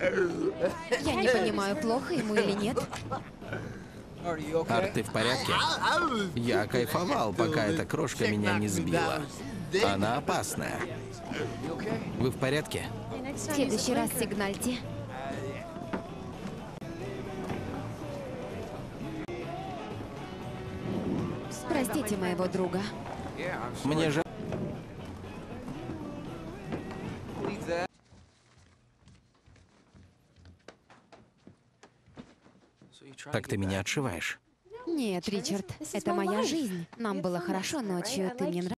Я не понимаю, плохо ему или нет. Арт, ты в порядке? Я кайфовал, пока эта крошка меня не сбила. Она опасная. Вы в порядке? В следующий раз сигнальте. Простите моего друга. Мне жаль. Так ты меня отшиваешь. Нет, Ричард, это моя жизнь. Нам было хорошо ночью, ты мне нравишься.